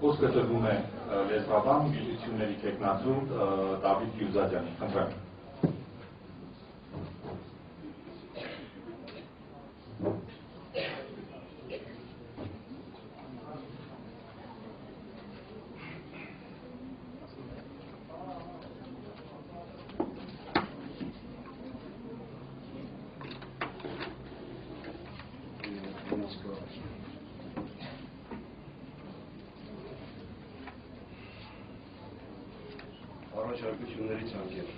Խոսքը տրվում է լեզվաբան գիտությունների տեխնացու Դավիթ Յուզադյանի։ Խնդրեմ։ առաջարկությունների ցանկեր։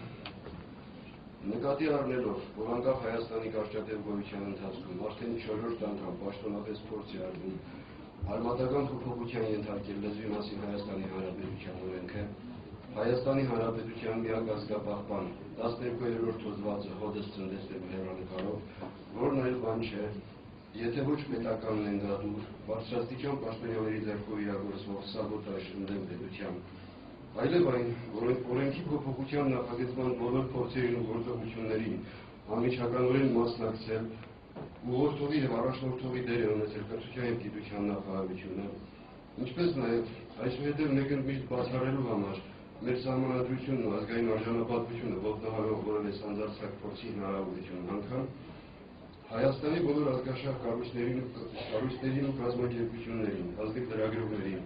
Նկատի առնելով, որ անկախ Հայաստանի կարճատև գոյության ընթացքում արդեն 4-րդ անգամ պաշտոնապես փորձ է արվում արմատական փոփոխության ենթարկել լեզվի մասին Հայաստանի Հանրապետության օրենքը, Հայաստանի Հանրապետության միակ ազգապահպան 12-րդ հոդվածը հոդս ցնդեց դեպի հեռանկարով, որն այլ բան չէ, եթե ոչ պետականն են դատուր, բարձրաստիճան պաշտոնյաների ձեռքով իրագործվող սաբոտաժ ընդդեմ պետության այլև այն, օրենքի փոփոխության նախագծման բոլոր փորձերին ու գործողություններին անմիջականորեն մասնակցել ուղղորդողի եւ առաջնորդողի դեր է ունեցել կրթության եւ գիտության նախարարությունը, ինչպես նաեւ այսուհետև ներգրմիշտ բացառելու համար մեր սահմանադրությունն ու ազգային արժանապատվությունը ոտնահարող որևէ սանձարձակ փորձի հնարավորություն անգամ Հայաստանի բոլոր ազգաշխարհ կառույցներին ու կազմակերպություններին, ազգի լրագրողներին,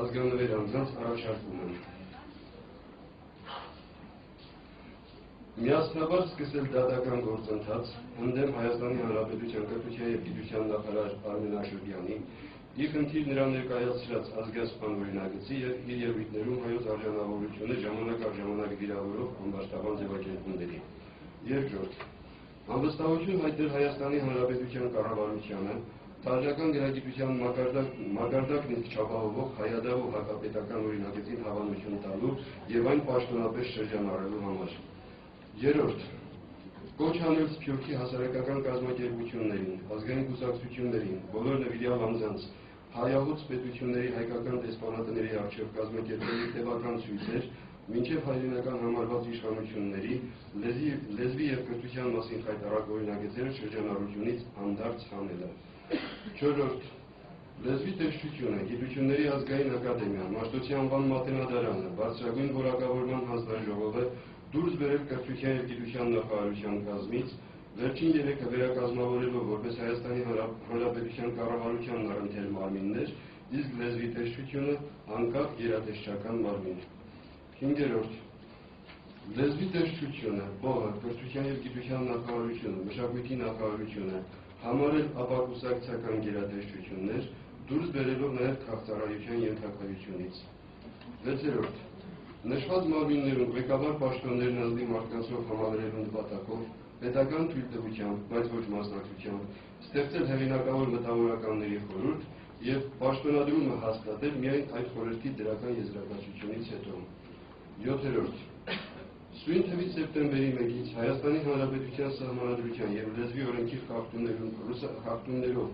ազգանվեր անձանց առաջարկում են միասնաբար սկսել դատական գործընթաց ընդդեմ Հայաստանի Հանրապետության կրթության եւ գիտության նախարար Արմեն Աշոտյանի ի խնդիր նրա ներկայացրած ազգասպան օրինագծի եւ իր ելույթներում հայոց արժանավորությունը ժամանակ առ ժամանակ վիրավորող ամբարտավան ձևակերպումների։ Երկրորդ, անվստահություն հայտնել Հայաստանի Հանրապետության կառավարությանը Տարժական գրագիտության մակարդակն իսկ չապահովող հայադավ ու հակապետական օրինագծին հավանություն տալու եւ այն պաշտոնապես շրջանառելու համար։ Երորդ, կոչ անել Սփյուռքի հասարակական կազմակերպություններին, ազգային կուսակցություններին, բոլոր նվիրյալ անձանց, հայահոց պետությունների հայկական դեսպանատների առջև կազմակերպելի տևական ցույցեր, մինչև հայրենական համարված իշխանությունների լեզվի եւ կրթության մասին խայտարակ օրինագծերը շրջանառությունից անդարձ հանելը։ Չորրորդ, լեզվի տեսչությունը, գիտությունների ազգային ակադեմիան, Մաշտոցի անվան մատենադարանը, բարձրագույն որակավորման հանձնաժողովը դուրս բերել կրթության եւ գիտության նախարարության կազմից վերջին երեքը վերակազմավորելով որպես Հայաստանի Հանրապետության կառավարությանն առընթեր մարմիններ, իսկ լեզվի տեսչությունը անկախ երատեսչական մարմին։ 5-րդ Լեզվի տեսչությունը, ԲՈՀ-ը, կրթության եւ գիտության նախարարությունը, մշակույթի նախարարությունը համարել ապակուսակցական գերատեսչություններ, դուրս բերելով նաեւ քաղաքծառայության ենթակայությունից։ 6-րդ Նշված մարմիններում ղեկավար պաշտոններն ազգի մարդկանցով համալրելու նպատակով պետական թույլտվությամբ, բայց ոչ մասնակցությամբ, ստեղծել հեղինակավոր մտավորականների խորհուրդ եւ պաշտոնադրումը հաստատել միայն այդ խորհրդի դրական եզրակացությունից հետո։ 7-րդ Սույն թվից սեպտեմբերի 1-ից Հայաստանի Հանրապետության Սահմանադրության եւ լեզվի օրենքի խախտումներով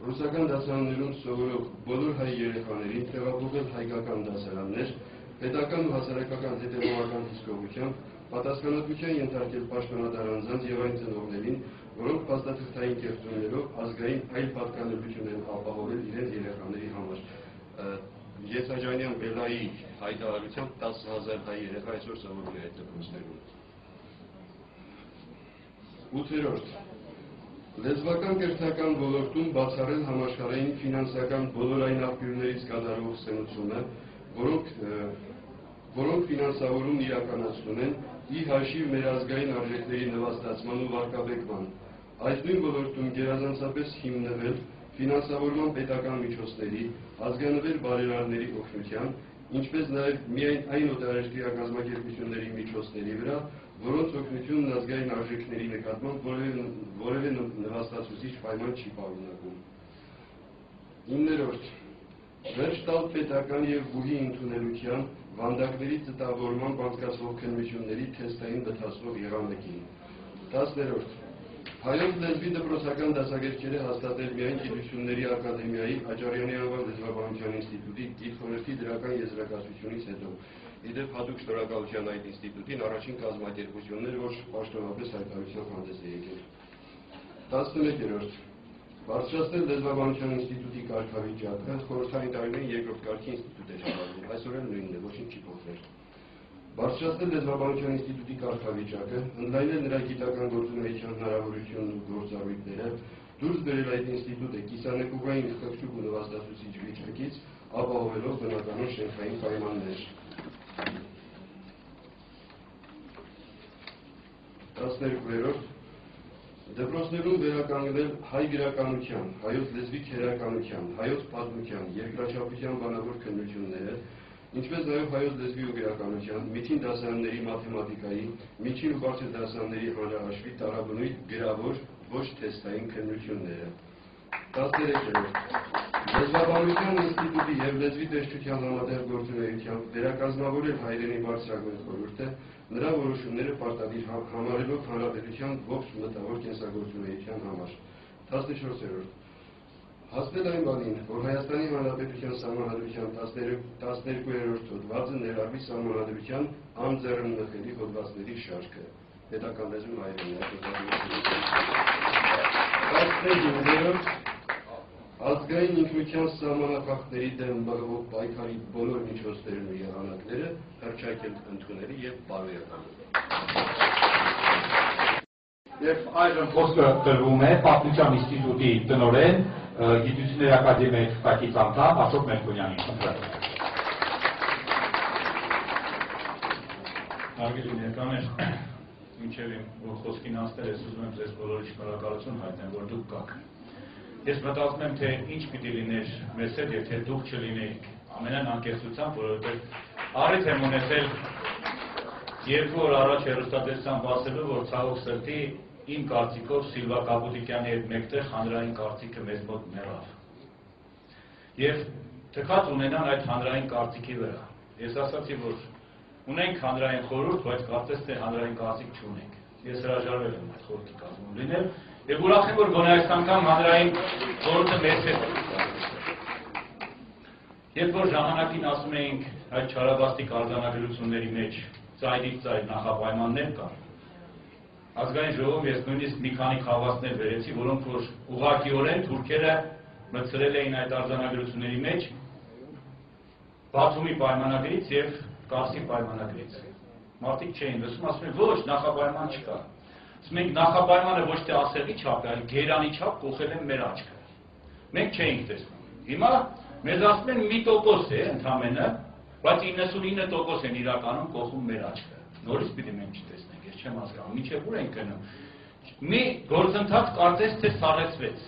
ռուսական դասարաններում սովորող բոլոր հայ երեխաներին տեղափոխել հայկական դասարաններ պետական ու հասարակական հետևողական հսկողությամբ պատասխանատվության ենթարկել պաշտոնատար անձանց եւ այն ծնողներին, որոնք փաստաթղթային կեղծումներով ազգային այլ պատկանելություն են ապահովել իրենց երեխաների համար։ Եսաջանյան Բելայի հայտարարությամբ 10000 հայ երեխա այսօր սովորում է այդ դպրոցներում։ 8-րդ Լեզվական կրթական ոլորտում բացառել համաշխարհային ֆինանսական բոլոր այն աղբյուրներից կատարվող սենությունը, որոնք որոնք ֆինանսավորումն իրականացնում են ի հաշիվ մեր ազգային արժեքների նվաստացման ու վարկաբեկման։ Այս նույն ոլորտում գերազանցապես հիմնվել ֆինանսավորման պետական միջոցների, ազգանվեր բարերարների օգնության, ինչպես նաև միայն այն օտարերկրյա կազմակերպությունների միջոցների վրա, որոնց օգնությունն ազգային արժեքների նկատմամբ որևէ նվաստացուցիչ պայման չի պարունակում։ 9-րդ Վերջ տալ պետական եւ բուհի ընդունելության վանդակների ծտավորման բացկացվող քննությունների թեստային բթացվող եղանակին։ 10-րդ Հայոց լեզվի դպրոցական դասագրքերը հաստատել միայն գիտությունների ակադեմիայի Աճարյանի անվան լեզվաբանության ինստիտուտի գիտխորհրդի դրական եզրակացությունից հետո։ Իդեպ հատուկ շնորհակալության այդ ինստիտուտին առաջին կազմակերպությունն էր, որ պաշտոնապես հայտարարության հանդես է եկել։ 11-րդ Բարձրացնել լեզվաբանության ինստիտուտի կարգավիճակը խորհրդային տարիներին երկրորդ կարգի ինստիտուտ էր համարվում, այսօր էլ նույնն է, ոչինչ չի փոխվել։ Բարձրացնել լեզվաբանության ինստիտուտի կարգավիճակը, ընդլայնել նրա գիտական գործունեության հնարավորությունն ու գործառույթները, դուրս բերել այդ ինստիտուտը կիսանեկուղային խղճուկ ու նվաստացուցիչ վիճակից, ապահովելով բնականոն շենքային պայմաններ։ 12-րդ Դպրոցներում վերականգնել հայ գրականության, հայոց լեզվի քերականության, հայոց պատմության, երկրաչափության բանավոր քննությունները, ինչպես նաև հայոց լեզվի ու գրականության, միջին դասարանների մաթեմատիկայի, միջին ու բարձր դասարանների հանրահաշվի տարաբնույթ գրավոր ոչ թեստային քննությունները։ 13-րդ Լեզվաբանության ինստիտուտի եւ լեզվի տեսչության համատեղ գործունեությամբ վերակազմավորել հայրենի բարձրագույն խորհուրդը նրա որոշումները պարտադիր հա- համարելով հանրապետության ողջ մտավոր կենսագործունեության համար։ 14-րդ Հասնել այն բանին, որ Հայաստանի Հանրապետության Սահմանադրության 12-րդ հոդվածը ներառվի Սահմանադրության անձեռնմխելի հոդվածների շարքը։ Պետական լեզուն հայերենն է։ 15-րդ Ազգային ինքնության սահմանափակների դեմ մղվող պայքարի բոլոր միջոցներն ու եղանակները հրճակել ընդունելի եւ բարոյական։ Եվ այժմ խոսքը տրվում է Պատմության ինստիտուտի տնօրեն, Գիտությունների ակադեմիայի թղթակից անդամ Աշոտ Մերկոնյանին։ Խնդրեմ։ Հարգելի ներկաներ, մինչև իմ խոսքին անցնել ես ուզում եմ ձեզ բոլորի շնորհակալություն հայտնել, որ դուք կաք։ Ես մտածում եմ, թե ինչ պիտի լիներ մեզ հետ, եթե դուք չլինեիք ամենայն անկեղծությամբ, որովհետև առիթ եմ ունեցել երկու օր առաջ հերոստատեսության բացելու, որ ցավոք սրտի իմ կարծիքով Սիլվա Կապուտիկյանի հետ մեկտեղ հանրային կարծիքը մեզ մոտ մեռավ։ Եվ թքած ունենան այդ հանրային կարծիքի վրա։ Ես ասացի, որ ունենք հանրային խորհուրդ, բայց կարծես թե հանրային կարծիք չունենք։ Ես հրաժարվել եմ այդ խորհրդի կազմում լինել եւ ուրախ եմ, որ գոնե այս անգամ հանրային խորհուրդը մեծ է։ Երբ որ ժամանակին ասում էինք այդ չարաբաստիկ արձանագրությունների մեջ ծայրից ծայր նախապայմաններ կան, ազգային ժողովում ես նույնիսկ մի քանի խավացներ վերեցի, որոնք որ ուղղակիորեն թուրքերը մտցրել էին այդ արձանագրությունների մեջ բացումի պայմանագրից եւ կասի պայմանագրից։ Մարդիկ չէին լսում, ասում են ոչ, նախապայման չկա։ Ասում ենք նախապայմանը ոչ թե ասեղի չափ այլ գերանի չափ կողել են մեր աչքը։ Մենք չէինք տեսնում։ Հիմա մեզ ասում են մի տոկոս է ընդամենը, բայց 99% են իրականում կողում մեր աչքը։ Նորից պիտի մենք չտեսնենք, ես չեմ հասկանում, միջև ուր ենք գնում։ Մի գործընթաց կարծես թե սարեցվեց։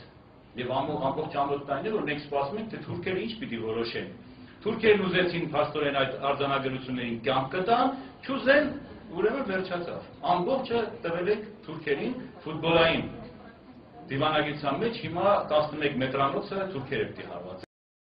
Եվ ամբողջ ամբողջային է, որ մենք սպասում ենք, թե թուրքերը ինչ պիտի որոշեն։ Թուրքերն ուզեցին փաստորեն այդ արձանագրություններին կյանք կտան, չուզեն, ուրեմն վերջացավ։ Ամբողջը տվել եք թուրքերին ֆուտբոլային դիվանագիտության մեջ հիմա 11 մետրանոցը թուրքերը պիտի հարված